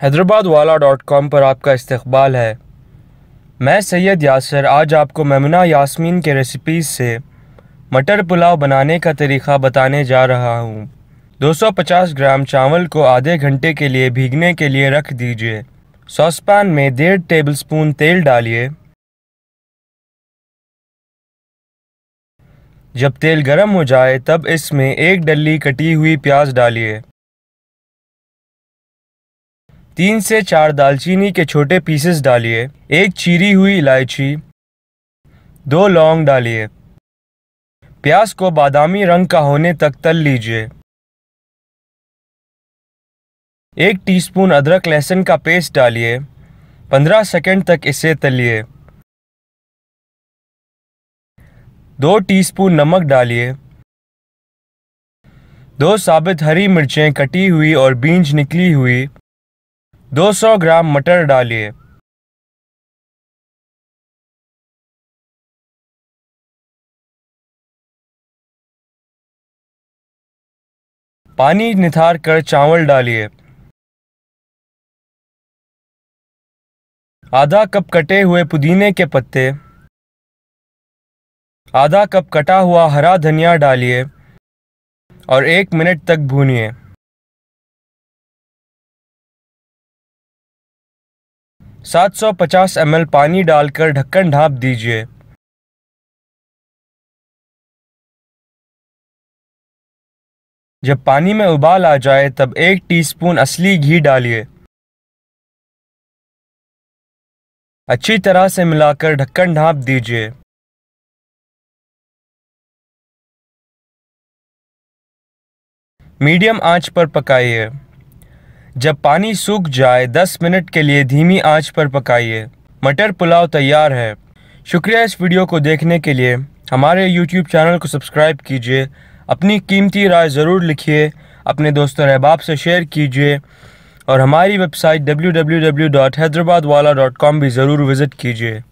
हैदराबाद वाला dot com पर आपका इस्तकबाल है। मैं सैयद यासर, आज आपको मेमुना यासमीन के रेसिपीज़ से मटर पुलाव बनाने का तरीक़ा बताने जा रहा हूँ। 250 ग्राम चावल को आधे घंटे के लिए भीगने के लिए रख दीजिए। सॉसपैन में डेढ़ टेबलस्पून तेल डालिए। जब तेल गर्म हो जाए, तब इसमें एक डली कटी हुई प्याज डालिए। तीन से चार दालचीनी के छोटे पीसेस डालिए। एक चीरी हुई इलायची। दो लौंग डालिए। प्याज को बादामी रंग का होने तक तल लीजिए। एक टीस्पून अदरक लहसुन का पेस्ट डालिए। पंद्रह सेकंड तक इसे तलिए। दो टीस्पून नमक डालिए। दो साबित हरी मिर्चें कटी हुई और बीज निकली हुई। 200 ग्राम मटर डालिए। पानी निथार कर चावल डालिए। आधा कप कटे हुए पुदीने के पत्ते। आधा कप कटा हुआ हरा धनिया डालिए और एक मिनट तक भूनिए। 750 ml पानी डालकर ढक्कन ढाँप दीजिए। जब पानी में उबाल आ जाए, तब एक टीस्पून असली घी डालिए। अच्छी तरह से मिलाकर ढक्कन ढाँप दीजिए। मीडियम आँच पर पकाइए। जब पानी सूख जाए 10 मिनट के लिए धीमी आँच पर पकाइए। मटर पुलाव तैयार है। शुक्रिया इस वीडियो को देखने के लिए। हमारे यूट्यूब चैनल को सब्सक्राइब कीजिए। अपनी कीमती राय ज़रूर लिखिए। अपने दोस्तों अहबाब से शेयर कीजिए। और हमारी वेबसाइट डब्ल्यू भी ज़रूर विज़िट कीजिए।